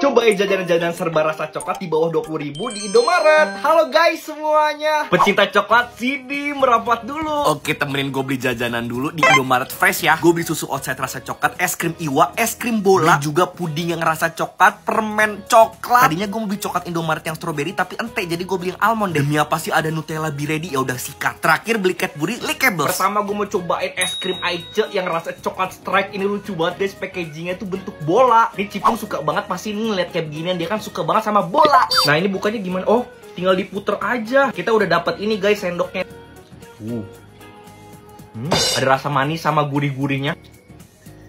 Cobain jajanan-jajanan serba rasa coklat di bawah 20 ribu di Indomaret. Halo guys semuanya. Pecinta coklat sini merapat dulu. Oke temenin gue beli jajanan dulu di Indomaret Fresh ya. Gue beli susu outside rasa coklat, es krim iwa, es krim bola Beli juga puding yang rasa coklat, permen coklat. Tadinya gue mau beli coklat Indomaret yang strawberry tapi ente Jadi gue beli yang almond deh. Demi apa sih ada Nutella Biredi ya udah sikat. Terakhir beli Cadbury Lickables Pertama gue mau cobain es krim Aice yang rasa coklat strike. Ini lucu banget guys. Packagingnya tuh bentuk bola. Ini Cipung suka banget pasti ini ngeliat kayak beginian dia kan suka banget sama bola. Nah ini bukannya gimana? Oh tinggal diputer aja. Kita udah dapat ini guys sendoknya. Uh. Hmm, ada rasa manis sama gurih-gurihnya.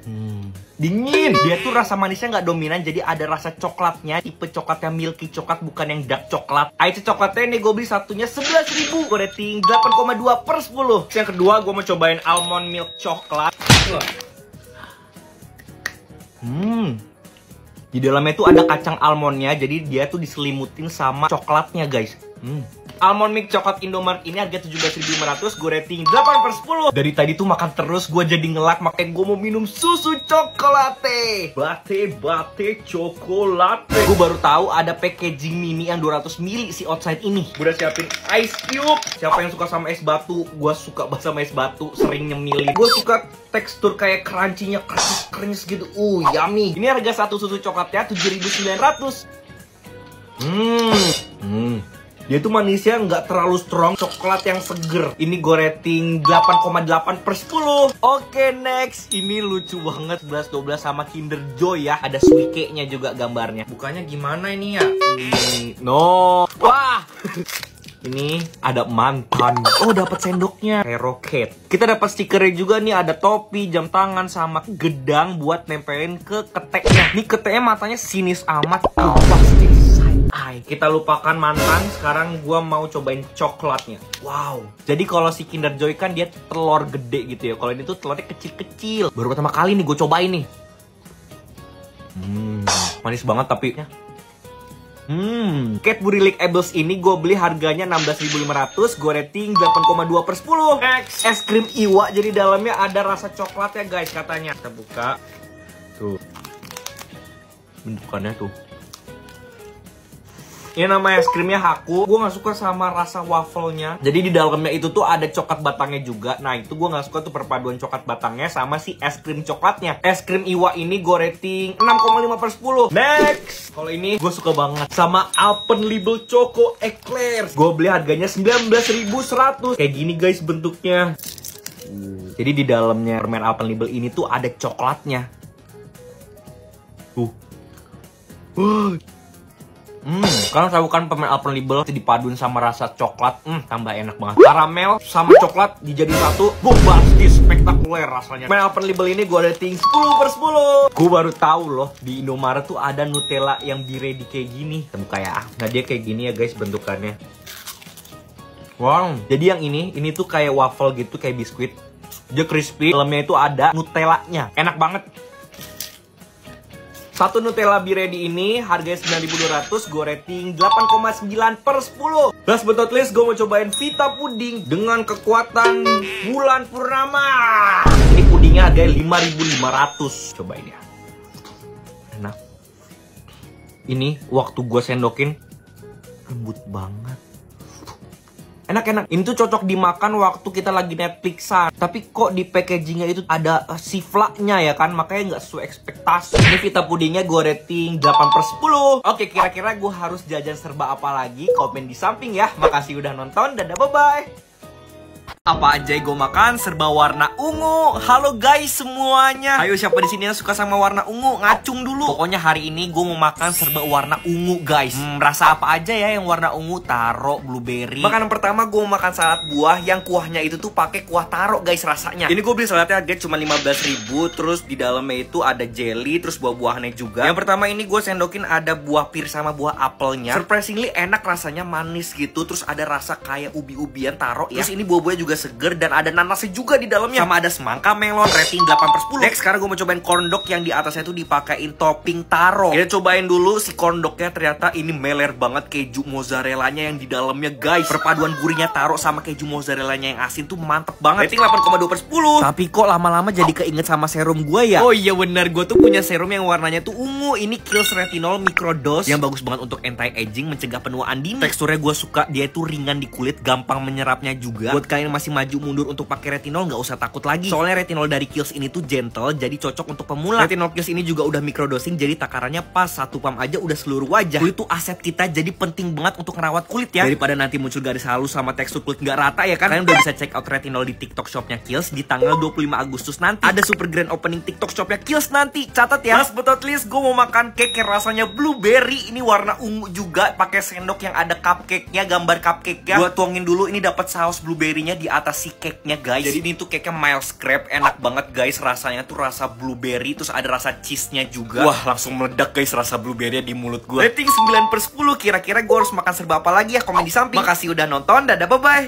Hmm. Dingin. Dia tuh rasa manisnya nggak dominan, jadi ada rasa coklatnya. Tipe coklatnya milky coklat, bukan yang dark coklat. Aice coklatnya nih gue beli satunya 11 ribu. Gue rating 8,2 per 10. Yang kedua gue mau cobain almond milk coklat. Hmm. Di dalamnya tuh ada kacang almondnya, jadi dia tuh diselimutin sama coklatnya guys. Hmm. Almond milk coklat Indomaret ini harga 17.500, gue rating 8 per 10 Dari tadi tuh makan terus, gue jadi ngelak, makanya gue mau minum susu cokolate Bate, bate, cokolate Gue baru tahu ada packaging mini yang 200 ml si outside ini. Gue udah siapin ice cube. Siapa yang suka sama es batu, gue suka banget sama es batu, sering nyemilin Gue suka tekstur kayak crunchy-nya, krenyes gitu, uh yummy. Ini harga satu susu coklatnya 7.900 Hmm, hmm dia tuh manisnya nggak terlalu strong, coklat yang seger. Ini gue rating 8,8 per 10. Oke, next. Ini lucu banget, 11-12 sama Kinder Joy ya. Ada suike-nya juga gambarnya. Bukannya gimana ini ya? Ini, no. Wah! Ini ada mantan. Oh, dapat sendoknya. Roket. Kita dapat stikernya juga nih, ada topi, jam tangan sama gedang buat nempelin ke keteknya. Nih keteknya matanya sinis amat. Oh, pasti Hai, kita lupakan mantan. Sekarang gua mau cobain coklatnya. Wow. Jadi kalau si Kinder Joy kan dia telur gede gitu ya. Kalau ini tuh telurnya kecil-kecil. Baru pertama kali nih gue cobain nih. Hmm, manis banget tapi Hmm, Cadbury Lickables ini gue beli harganya 16.500, gue rating 8,2 per 10. Next, es krim iwa, jadi dalamnya ada rasa coklat ya guys katanya. Kita buka, tuh, bentukannya tuh. Ini nama es krimnya Haku. Gue nggak suka sama rasa wafelnya. Jadi di dalamnya itu tuh ada coklat batangnya juga. Nah itu gue nggak suka tuh perpaduan coklat batangnya sama si es krim coklatnya. Es krim Iwa ini gue rating 6,5 per 10. Next. Kalau ini gue suka banget sama Alpenliebe Choco Eclairs. Gue beli harganya 19.100. Kayak gini guys bentuknya. Jadi di dalamnya permen Alpenliebe ini tuh ada coklatnya. Tuh. Uh, Hmm, karena saya bukan permen Alpenlibe dipaduin sama rasa coklat, hmm, tambah enak banget. Karamel sama coklat dijadiin satu, bombastis, spektakuler rasanya. Permen Alpenlibe ini gue rating 10 per 10. Gue baru tahu loh, di Indomaret tuh ada Nutella yang biredi kayak gini. Temu kayak, nah dia kayak gini ya guys bentukannya. Wow, jadi yang ini, ini tuh kayak waffle gitu, kayak biskuit. Dia crispy, dalamnya itu ada Nutellanya. Enak banget. Satu Nutella Biredi ini harganya 9.200, gue rating 8,9 per 10. Last but not least, gue mau cobain Vita Puding dengan kekuatan bulan purnama. Ini pudingnya harganya 5.500. Cobain ya. Enak. Ini waktu gue sendokin, lembut banget enak-enak. Ini tuh cocok dimakan waktu kita lagi Netflixan. Tapi kok di packagingnya itu ada uh, siflaknya ya kan, makanya nggak sesuai ekspektasi. Ini Vita pudingnya gue rating 8 per 10. Oke, kira-kira gue harus jajan serba apa lagi? Komen di samping ya. Makasih udah nonton, dadah bye-bye. Apa aja gue makan serba warna ungu. Halo guys semuanya. Ayo siapa di sini yang suka sama warna ungu? Ngacung dulu. Pokoknya hari ini gue mau makan serba warna ungu guys. Hmm, rasa apa aja ya yang warna ungu? Taro, blueberry. Makanan pertama gue mau makan salad buah yang kuahnya itu tuh pakai kuah taro guys rasanya. Ini gue beli saladnya harga cuma 15 ribu. Terus di dalamnya itu ada jelly, terus buah-buahannya juga. Yang pertama ini gue sendokin ada buah pir sama buah apelnya. Surprisingly enak rasanya manis gitu. Terus ada rasa kayak ubi-ubian taro ya. Terus ini buah-buahnya juga juga seger dan ada nanasnya juga di dalamnya. Sama ada semangka melon, rating 8 per 10. Next, sekarang gue mau cobain corn dog yang di atasnya tuh dipakein topping taro. Kita cobain dulu si corn dognya ternyata ini meler banget keju mozzarellanya yang di dalamnya guys. Perpaduan gurihnya taro sama keju mozzarellanya yang asin tuh mantep banget. Rating 8,2 per 10. Tapi kok lama-lama jadi keinget sama serum gue ya? Oh iya bener, gue tuh punya serum yang warnanya tuh ungu. Ini Kills Retinol Microdose yang bagus banget untuk anti-aging, mencegah penuaan dini. Teksturnya gue suka, dia tuh ringan di kulit, gampang menyerapnya juga. Buat kalian yang masih maju mundur untuk pakai retinol nggak usah takut lagi. Soalnya retinol dari Kills ini tuh gentle, jadi cocok untuk pemula. Retinol Kills ini juga udah microdosing, jadi takarannya pas satu pump aja udah seluruh wajah. Kulit tuh aset kita, jadi penting banget untuk ngerawat kulit ya. Daripada nanti muncul garis halus sama tekstur kulit nggak rata ya kan. Kalian udah bisa check out retinol di TikTok shopnya Kills di tanggal 25 Agustus nanti. Ada super grand opening TikTok shopnya Kills nanti. Catat ya. Mas betot list, gue mau makan cake yang rasanya blueberry. Ini warna ungu juga, pakai sendok yang ada cupcake-nya, gambar cupcake-nya. Gue tuangin dulu, ini dapat saus blueberry-nya di atas si cake-nya guys. Jadi ini tuh cake-nya mild scrap, enak banget guys. Rasanya tuh rasa blueberry, terus ada rasa cheese-nya juga. Wah langsung meledak guys rasa blueberry di mulut gue. Rating 9 per 10, kira-kira gue harus makan serba apa lagi ya? Komen di samping. Makasih udah nonton, dadah bye-bye.